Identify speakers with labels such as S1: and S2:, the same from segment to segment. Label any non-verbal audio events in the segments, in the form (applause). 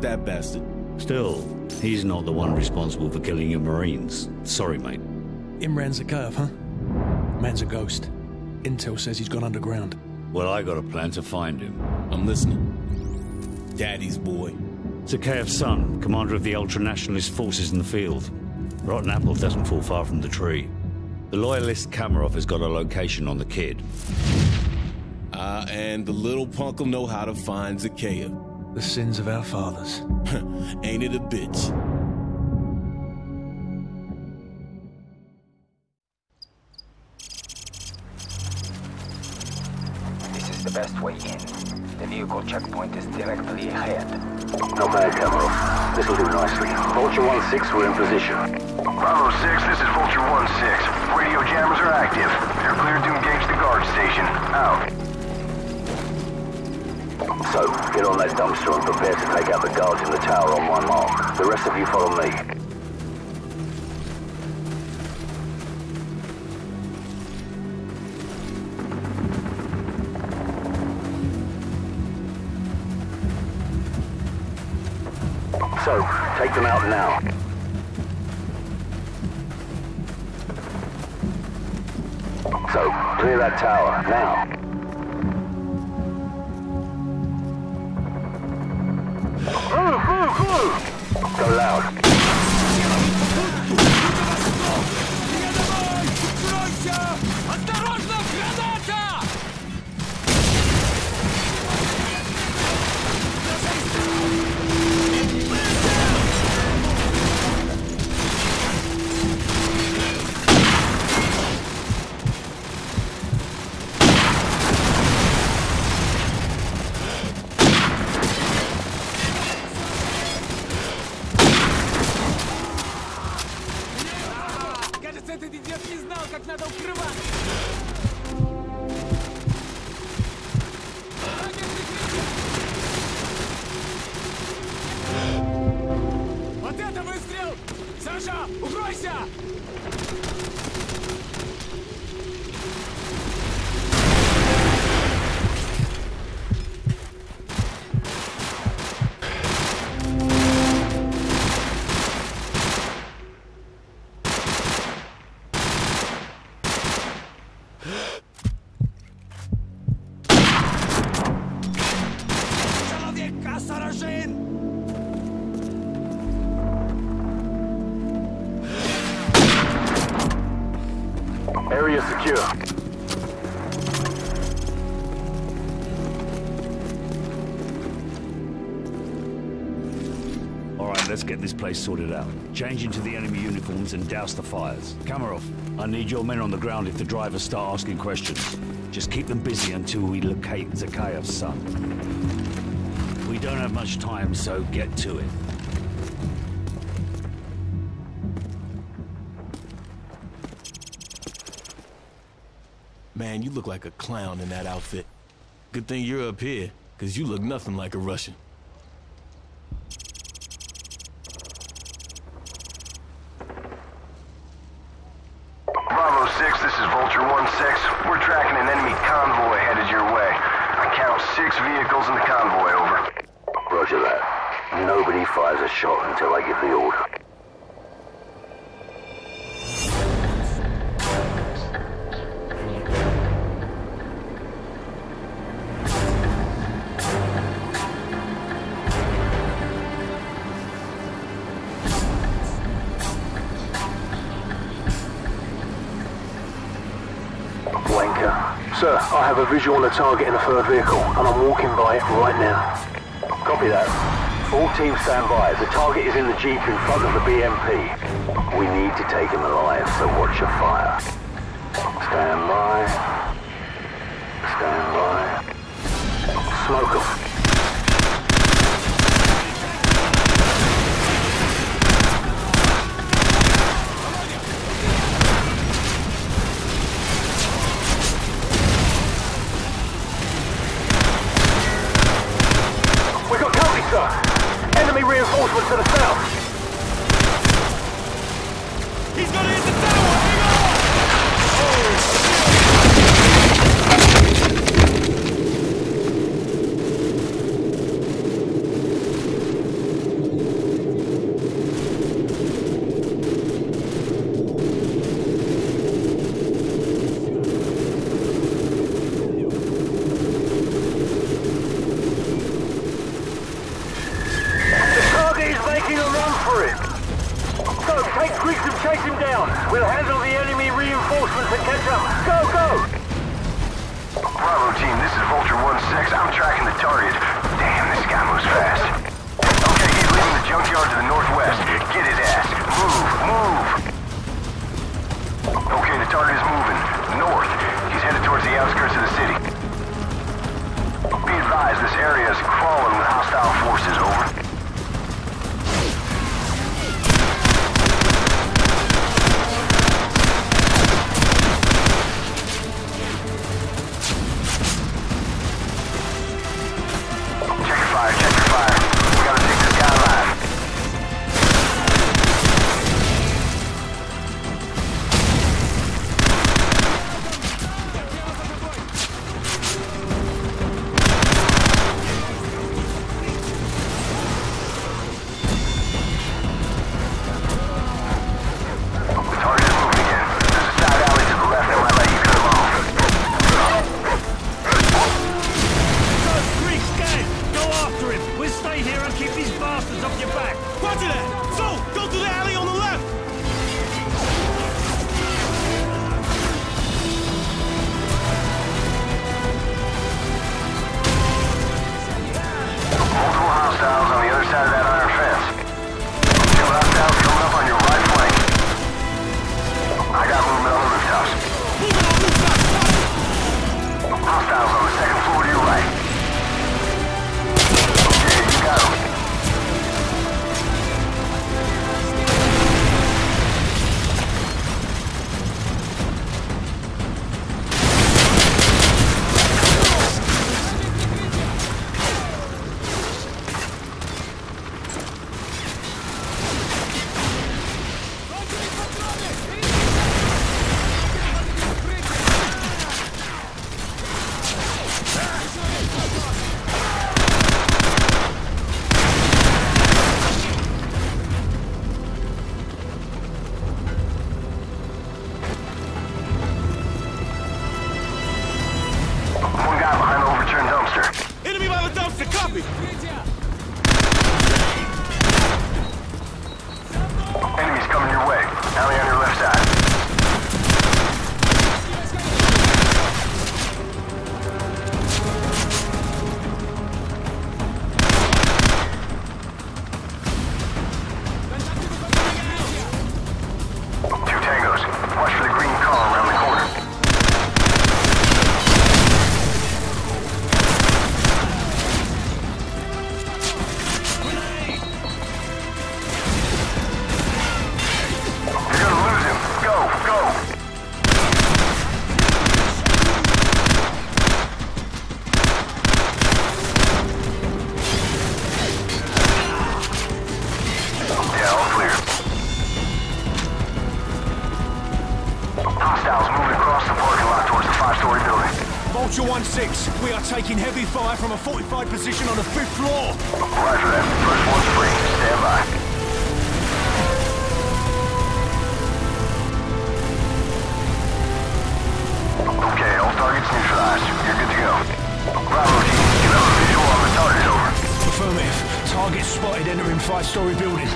S1: But that bastard.
S2: Still, he's not the one responsible for killing your Marines. Sorry, mate.
S3: Imran's a Zakhaev, huh? Man's a ghost. Intel says he's gone underground.
S2: Well, I got a plan to find him.
S1: I'm listening. Daddy's boy.
S2: Zakhaev's son, commander of the ultra-nationalist forces in the field. Rotten apple doesn't fall far from the tree. The loyalist Kamarov has got a location on the kid.
S1: Uh, and the little punk'll know how to find Zakhaev.
S3: The sins of our fathers. (laughs)
S1: Ain't it a bitch?
S4: This is the best way in. The vehicle checkpoint is directly ahead.
S5: Not bad, Kamarov. This'll do nicely. Vulture 1-6, we're in position.
S6: Bravo 6, this is Vulture 1-6. Radio jammers are active. They're cleared to
S5: get on that dumpster and prepare to take out the guards in the tower on my mark. The rest of you follow me. So, take them out now. So, clear that tower, now. Go loud.
S7: Этот идиот не знал, как надо укрываться. Вот это выстрел! Саша, укройся!
S5: Secure.
S2: All right, let's get this place sorted out. Change into the enemy uniforms and douse the fires. Kamarov, I need your men on the ground if the drivers start asking questions. Just keep them busy until we locate Zakhaev's son. We don't have much time, so get to it.
S1: Man, you look like a clown in that outfit. Good thing you're up here, because you look nothing like a Russian.
S6: Bravo 6, this is Vulture 1-6. We're tracking an enemy convoy headed your way. I count six vehicles in the convoy, over.
S5: Roger that. Nobody fires a shot until I give the order. Sir, I have a visual on the target in the third vehicle, and I'm walking by it right now. Copy that. All teams stand by. The target is in the jeep in front of the BMP. We need to take him alive, so watch your fire. Stand by. Stand by. Smoke him. We got company, sir. Enemy reinforcements to the south.
S7: He's gonna hit the tower! Hang on!
S5: Chase him down. We'll handle the enemy reinforcements and catch up. Go, go!
S6: Bravo team, this is Vulture 1-6. I'm tracking the target. Damn, this guy moves fast. Okay, he's leaving the junkyard to the northwest. Get his ass. Move, move. Okay, the target is moving. North. He's headed towards the outskirts
S7: copy! Taking heavy fire from a fortified position on the fifth floor!
S6: Roger that. First one's free. Stand by. Okay, all targets neutralized. You're good to go. Bravo team, you have a visual on the target, over.
S3: Affirmative. Target spotted entering five-story building.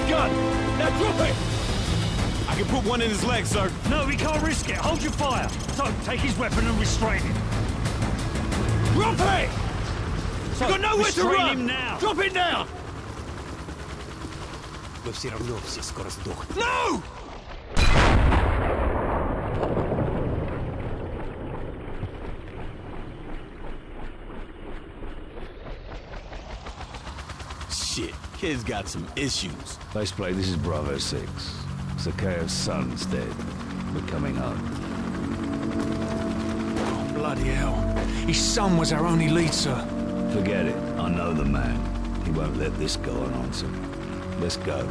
S6: gun! Now drop it! I can put
S1: one in his leg, sir.
S2: No, we can't risk it. Hold your fire. So, take his weapon and restrain him.
S7: Drop it!
S2: So,
S7: You've got nowhere to run!
S2: Him now.
S7: Drop it now!
S8: Мы все равно все скоро сдохнем.
S7: No!
S1: Shit kid's got some issues.
S2: Baseplate, this is Bravo 6. Zakhaev's son's dead. We're coming home.
S3: Oh, bloody hell. His son was our only lead, sir.
S2: Forget it. I know the man. He won't let this go unanswered. Let's go.